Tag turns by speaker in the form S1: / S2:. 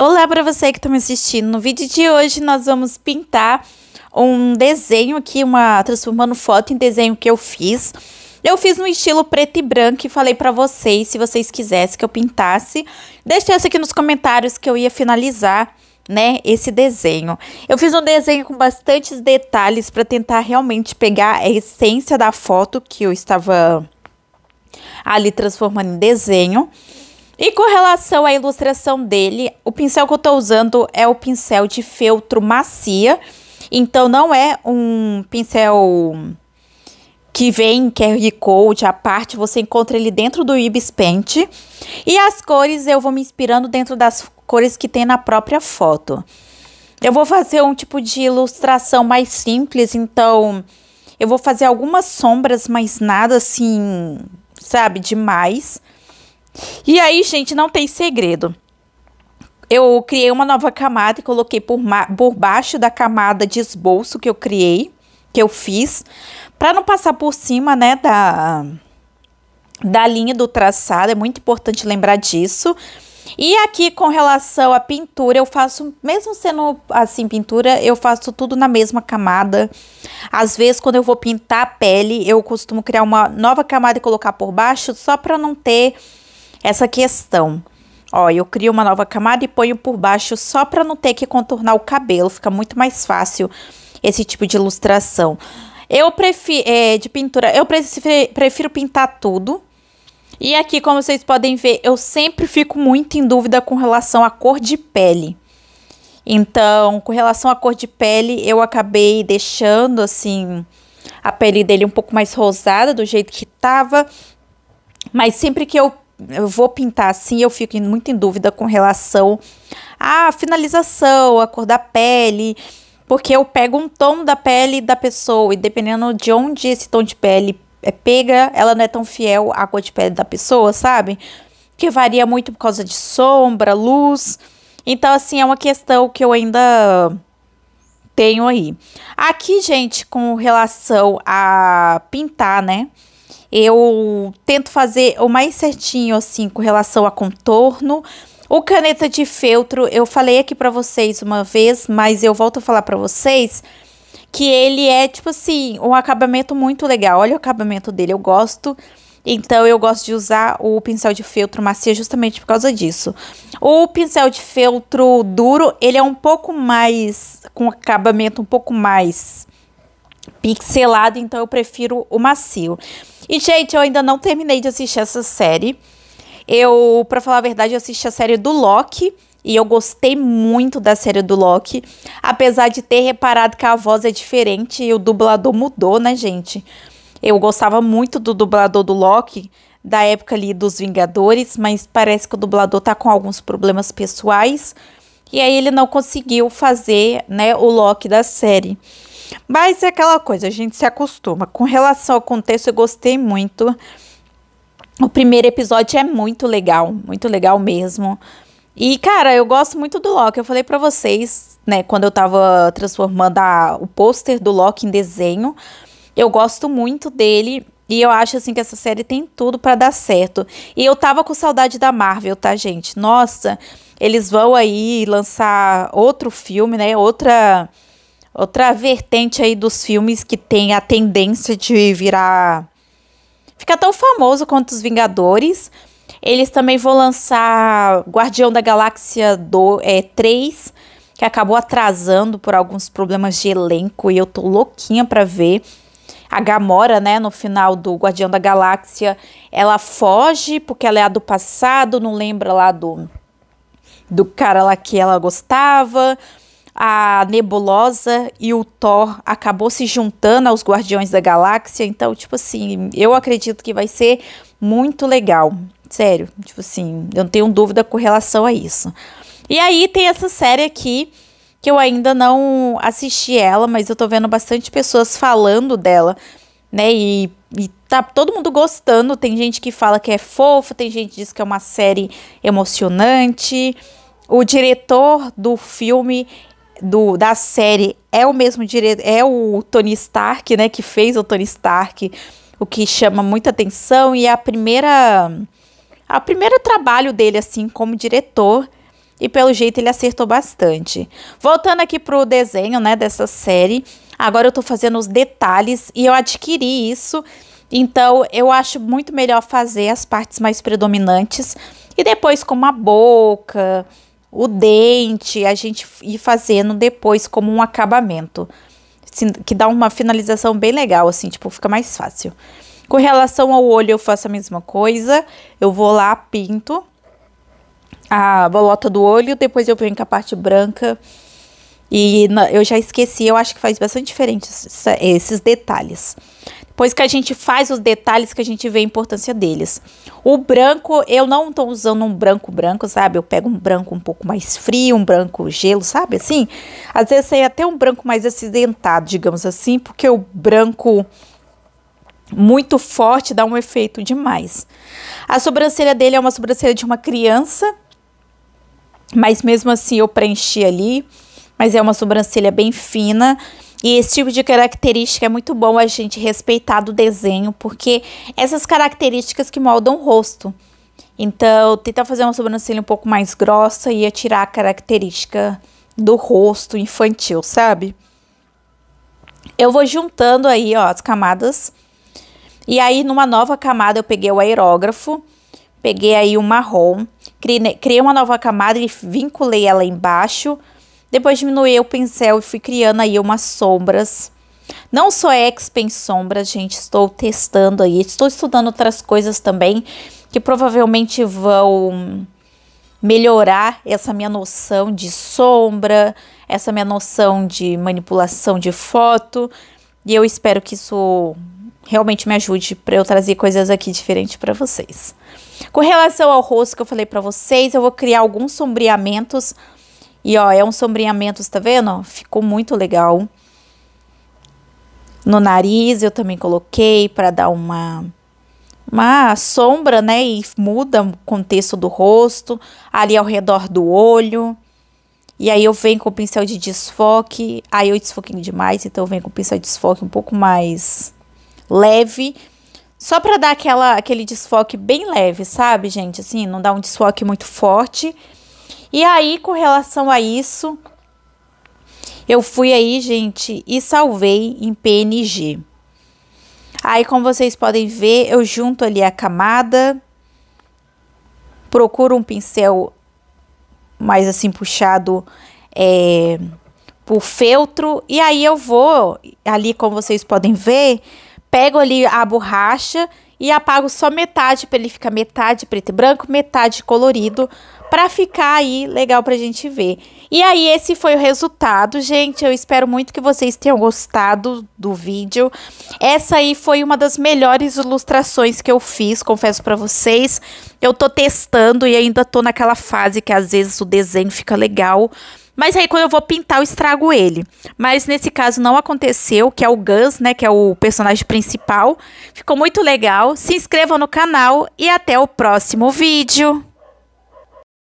S1: Olá para você que está me assistindo. No vídeo de hoje nós vamos pintar um desenho aqui, uma transformando foto em desenho que eu fiz. Eu fiz no estilo preto e branco e falei para vocês, se vocês quisessem que eu pintasse, deixasse aqui nos comentários que eu ia finalizar, né, esse desenho. Eu fiz um desenho com bastantes detalhes para tentar realmente pegar a essência da foto que eu estava ali transformando em desenho. E com relação à ilustração dele, o pincel que eu estou usando é o pincel de feltro macia. Então, não é um pincel que vem QR Code à parte, você encontra ele dentro do Ibis Paint. E as cores eu vou me inspirando dentro das cores que tem na própria foto. Eu vou fazer um tipo de ilustração mais simples, então eu vou fazer algumas sombras, mas nada assim, sabe, demais. E aí, gente, não tem segredo. Eu criei uma nova camada e coloquei por, por baixo da camada de esboço que eu criei, que eu fiz, para não passar por cima, né, da, da linha do traçado. É muito importante lembrar disso. E aqui com relação à pintura, eu faço, mesmo sendo assim pintura, eu faço tudo na mesma camada. Às vezes, quando eu vou pintar a pele, eu costumo criar uma nova camada e colocar por baixo, só para não ter essa questão. Ó, eu crio uma nova camada e ponho por baixo só para não ter que contornar o cabelo, fica muito mais fácil esse tipo de ilustração. Eu prefiro, é, de pintura, eu prefiro, pintar tudo. E aqui, como vocês podem ver, eu sempre fico muito em dúvida com relação à cor de pele. Então, com relação à cor de pele, eu acabei deixando, assim, a pele dele um pouco mais rosada, do jeito que tava. Mas sempre que eu eu vou pintar assim, eu fico muito em dúvida com relação à finalização, a cor da pele, porque eu pego um tom da pele da pessoa e dependendo de onde esse tom de pele é pega, ela não é tão fiel à cor de pele da pessoa, sabe? Que varia muito por causa de sombra, luz. Então, assim, é uma questão que eu ainda tenho aí. Aqui, gente, com relação a pintar, né? Eu tento fazer o mais certinho, assim, com relação a contorno. O caneta de feltro, eu falei aqui para vocês uma vez, mas eu volto a falar para vocês que ele é, tipo assim, um acabamento muito legal. Olha o acabamento dele, eu gosto. Então, eu gosto de usar o pincel de feltro macia justamente por causa disso. O pincel de feltro duro, ele é um pouco mais, com acabamento um pouco mais pixelado, então eu prefiro o macio. E, gente, eu ainda não terminei de assistir essa série. Eu, pra falar a verdade, eu assisti a série do Loki. E eu gostei muito da série do Loki. Apesar de ter reparado que a voz é diferente e o dublador mudou, né, gente? Eu gostava muito do dublador do Loki, da época ali dos Vingadores, mas parece que o dublador tá com alguns problemas pessoais. E aí ele não conseguiu fazer, né, o Loki da série. Mas é aquela coisa, a gente se acostuma. Com relação ao contexto, eu gostei muito. O primeiro episódio é muito legal, muito legal mesmo. E, cara, eu gosto muito do Loki. Eu falei para vocês, né, quando eu tava transformando a, o pôster do Loki em desenho. Eu gosto muito dele. E eu acho, assim, que essa série tem tudo para dar certo. E eu tava com saudade da Marvel, tá, gente? Nossa, eles vão aí lançar outro filme, né? Outra Outra vertente aí dos filmes que tem a tendência de virar. ficar tão famoso quanto os Vingadores. Eles também vão lançar Guardião da Galáxia do, é, 3, que acabou atrasando por alguns problemas de elenco e eu tô louquinha pra ver. A Gamora, né, no final do Guardião da Galáxia, ela foge porque ela é a do passado, não lembra lá do, do cara lá que ela gostava a Nebulosa e o Thor acabou se juntando aos Guardiões da Galáxia. Então, tipo assim, eu acredito que vai ser muito legal. Sério, tipo assim, eu não tenho dúvida com relação a isso. E aí tem essa série aqui que eu ainda não assisti ela, mas eu tô vendo bastante pessoas falando dela, né? E, e tá todo mundo gostando. Tem gente que fala que é fofa, tem gente que diz que é uma série emocionante. O diretor do filme do, da série é o mesmo diretor, é o Tony Stark, né, que fez o Tony Stark, o que chama muita atenção e é a primeira a primeiro trabalho dele assim como diretor. e pelo jeito ele acertou bastante. Voltando aqui pro desenho, né, dessa série, agora eu tô fazendo os detalhes e eu adquiri isso, então eu acho muito melhor fazer as partes mais predominantes e depois como a boca, o dente, a gente ir fazendo depois como um acabamento, que dá uma finalização bem legal, assim, tipo, fica mais fácil. Com relação ao olho, eu faço a mesma coisa, eu vou lá, pinto, a bolota do olho, depois eu venho com a parte branca. E eu já esqueci, eu acho que faz bastante diferente esses detalhes. Depois que a gente faz os detalhes, que a gente vê a importância deles. O branco, eu não tô usando um branco branco, sabe? Eu pego um branco um pouco mais frio, um branco gelo, sabe? Assim, às vezes sai até um branco mais acidentado, digamos assim, porque o branco muito forte dá um efeito demais. A sobrancelha dele é uma sobrancelha de uma criança, mas mesmo assim eu preenchi ali, mas é uma sobrancelha bem fina. E esse tipo de característica é muito bom a gente respeitar do desenho, porque essas características que moldam o rosto. Então, tentar fazer uma sobrancelha um pouco mais grossa e tirar a característica do rosto infantil, sabe? Eu vou juntando aí, ó, as camadas. E aí, numa nova camada, eu peguei o aerógrafo, peguei aí o marrom Criei uma nova camada e vinculei ela embaixo. Depois diminuí o pincel e fui criando aí umas sombras. Não sou exp em sombras, gente. Estou testando aí. Estou estudando outras coisas também que provavelmente vão melhorar essa minha noção de sombra, essa minha noção de manipulação de foto. E eu espero que isso realmente me ajude para eu trazer coisas aqui diferentes para vocês. Com relação ao rosto que eu falei para vocês, eu vou criar alguns sombreamentos. E ó, é um sombreamento, tá vendo? Ficou muito legal. No nariz eu também coloquei para dar uma uma sombra, né? E muda o contexto do rosto, ali ao redor do olho. E aí eu venho com o pincel de desfoque, aí eu desfoquei demais, então eu venho com o pincel de desfoque um pouco mais leve, só para dar aquela, aquele desfoque bem leve, sabe, gente? Assim, não dá um desfoque muito forte. E aí, com relação a isso, eu fui aí, gente, e salvei em PNG. Aí, como vocês podem ver, eu junto ali a camada, procuro um pincel mais assim puxado é, por feltro, e aí eu vou ali, como vocês podem ver, pego ali a borracha e apago só metade para ele ficar metade preto e branco, metade colorido, para ficar aí legal pra gente ver. E aí esse foi o resultado, gente. Eu espero muito que vocês tenham gostado do vídeo. Essa aí foi uma das melhores ilustrações que eu fiz, confesso para vocês. Eu tô testando e ainda tô naquela fase que às vezes o desenho fica legal, mas aí quando eu vou pintar, eu estrago ele. Mas nesse caso não aconteceu, que é o Gus, né, que é o personagem principal. Ficou muito legal. Se inscreva no canal e até o próximo vídeo.